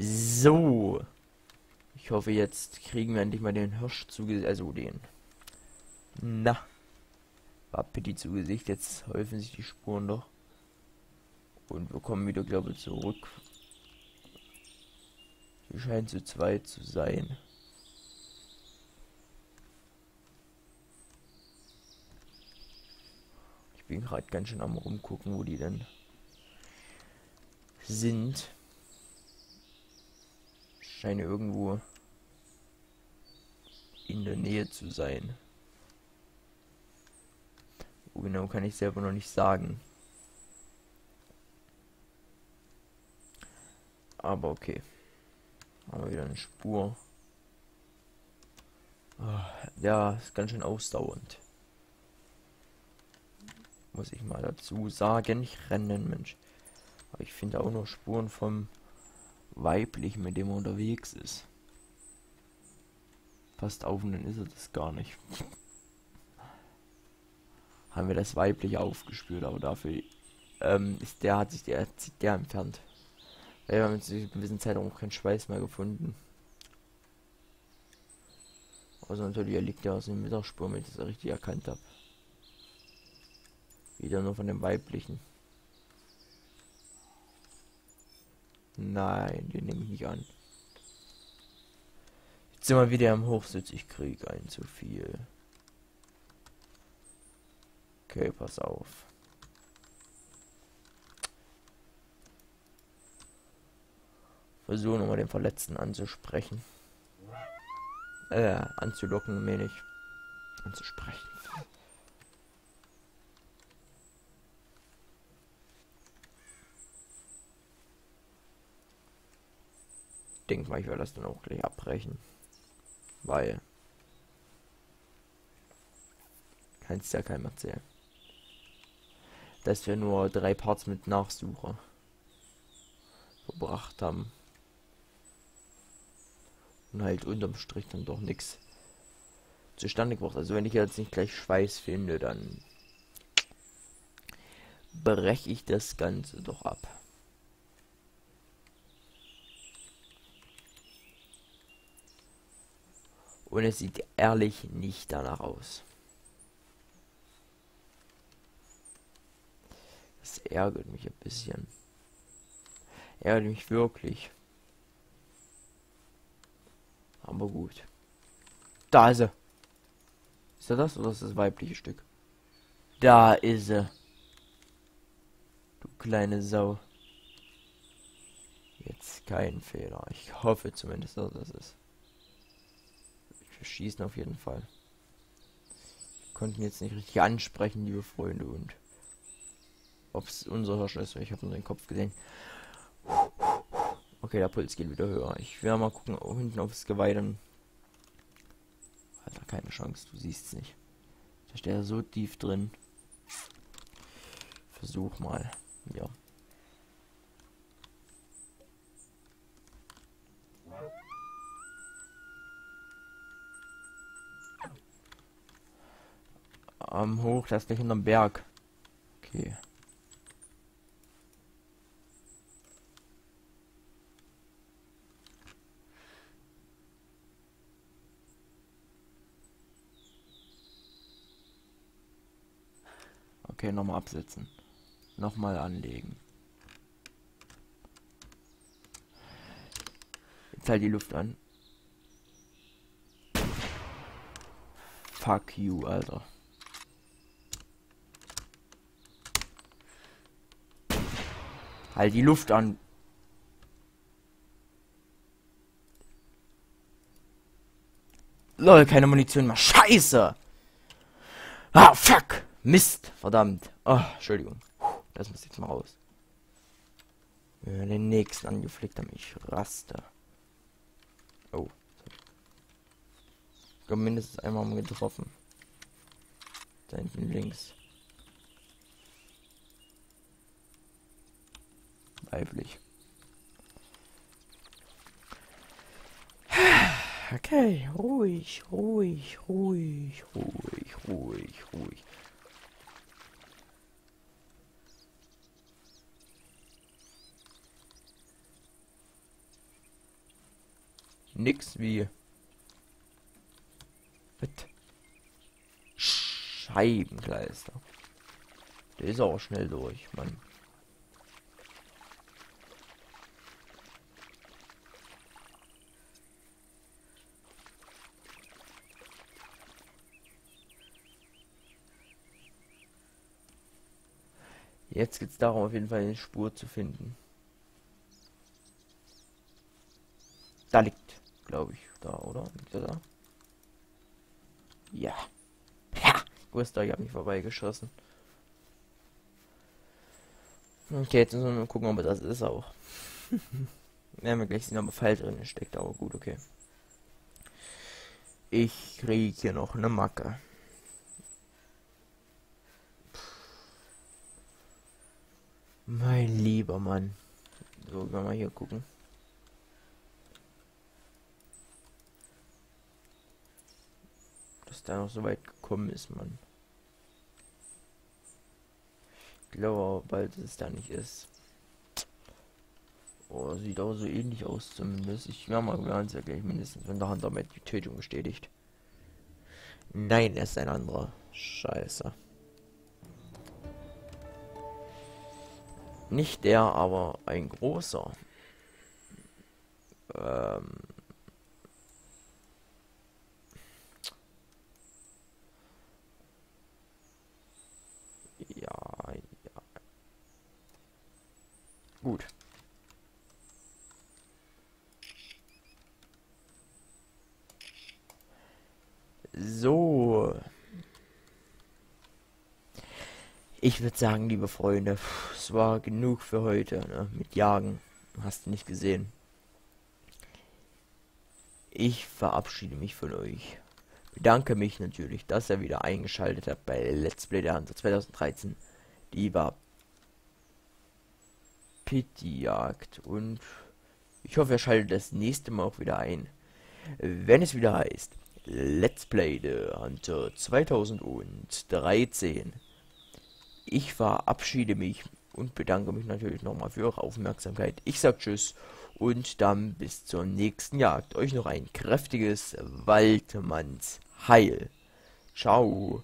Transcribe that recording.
So. Ich hoffe, jetzt kriegen wir endlich mal den Hirsch zu, also den. Na. Wapiti zu Gesicht. Jetzt häufen sich die Spuren doch. Und wir kommen wieder, glaube ich, zurück. Wir scheinen zu zweit zu sein. Ich bin gerade ganz schön am rumgucken, wo die denn sind. Scheine irgendwo in der Nähe zu sein. Wo genau kann ich selber noch nicht sagen. Aber okay. Haben wir wieder eine Spur. Oh, ja, ist ganz schön ausdauernd. Muss ich mal dazu sagen. Ich rennen, Mensch. Aber ich finde auch noch Spuren vom weiblichen, mit dem er unterwegs ist. Passt auf und dann ist er das gar nicht. Haben wir das weibliche aufgespürt, aber dafür ähm, ist der, hat sich der, hat der entfernt. Wir haben zu einer gewissen Zeit auch keinen Schweiß mehr gefunden. Also natürlich, er liegt ja aus dem Mittagsspur, wenn ich das richtig erkannt habe. Wieder nur von dem weiblichen. Nein, den nehme ich nicht an. Jetzt sind wir wieder am Hochsitz. Ich krieg ein zu viel. Okay, pass auf. Versuche nochmal den Verletzten anzusprechen. Äh, anzulocken, meine ich. Anzusprechen. Denke mal, ich werde das dann auch gleich abbrechen. Weil. Kannst ja keinem erzählen. Dass wir nur drei Parts mit Nachsucher verbracht haben. Und halt unterm Strich dann doch nichts zustande gebracht. Also wenn ich jetzt nicht gleich Schweiß finde, dann breche ich das Ganze doch ab. Und es sieht ehrlich nicht danach aus. Das ärgert mich ein bisschen. Ärgert mich wirklich. Aber gut. Da ist er. Ist er das oder ist das weibliche Stück? Da ist er. Du kleine Sau. Jetzt kein Fehler. Ich hoffe zumindest, dass das ist. Wir schießen auf jeden Fall. Wir konnten jetzt nicht richtig ansprechen, liebe Freunde, und ob es unser Hirsch ist, ich habe nur den Kopf gesehen. Okay, der Puls geht wieder höher. Ich werde mal gucken, oh, hinten aufs Geweih dann. Alter, keine Chance, du siehst es nicht. Da steht er so tief drin. Versuch mal. Ja. Am hoch, das ist gleich hinterm Berg. Okay. Okay, nochmal absetzen. Nochmal anlegen. Jetzt halt die Luft an. Fuck you, Alter. Halt die Luft an. Lol, keine Munition mehr. Scheiße! Ah, fuck! Mist! Verdammt. Oh, Entschuldigung. Das muss jetzt mal raus. Wir den nächsten angeflickt haben. Ich raste. Oh. Ich glaube mindestens einmal getroffen. Da hinten links. Weiblich. Okay, ruhig, ruhig, ruhig, ruhig, ruhig, ruhig. nix wie. Mit Scheibenkleister. Der ist auch schnell durch, Mann. Jetzt geht es darum, auf jeden Fall eine Spur zu finden. Da liegt, glaube ich, da, oder? Liegt er da? Ja. Ja, wusste ich habe mich vorbeigeschossen. Okay, jetzt müssen wir gucken, ob das ist auch. Wir gleich sehen, ob ein Pfeil drin steckt, aber gut, okay. Ich kriege hier noch eine Macke. Mein lieber Mann. So, wir mal hier gucken. Dass da noch so weit gekommen ist, Mann. Ich glaube bald es da nicht ist. Oh, sieht auch so ähnlich aus zumindest. Ich ja mal, ja gleich mindestens von der Hand damit die Tötung bestätigt. Nein, er ist ein anderer. Scheiße. Nicht der, aber ein großer. Ähm ja, ja. Gut. So. Ich würde sagen, liebe Freunde, es war genug für heute ne? mit Jagen. Hast du nicht gesehen. Ich verabschiede mich von euch. Bedanke mich natürlich, dass ihr wieder eingeschaltet habt bei Let's Play der Hunter 2013. Die war Pity Jagd und ich hoffe, ihr schaltet das nächste Mal auch wieder ein. Wenn es wieder heißt Let's Play The Hunter 2013. Ich verabschiede mich und bedanke mich natürlich nochmal für eure Aufmerksamkeit. Ich sag Tschüss und dann bis zur nächsten Jagd. Euch noch ein kräftiges Waldmanns Heil. Ciao.